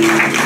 Gracias.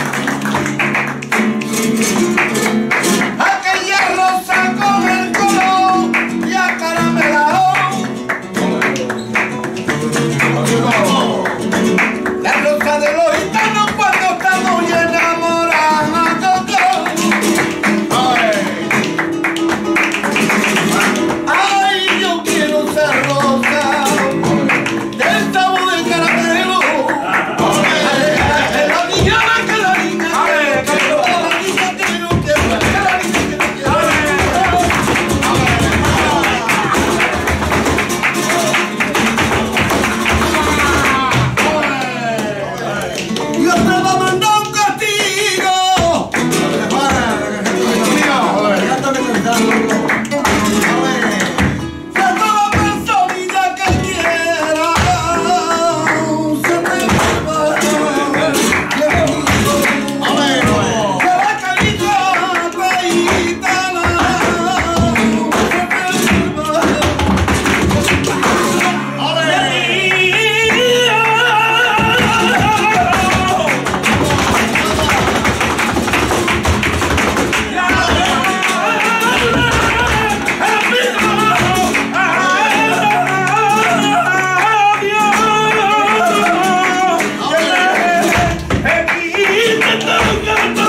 Keep it low,